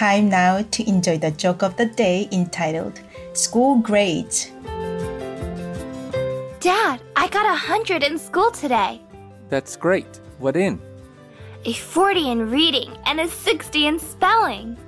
time now to enjoy the joke of the day entitled School Grades. Dad, I got a hundred in school today. That's great. What in? A 40 in reading and a 60 in spelling.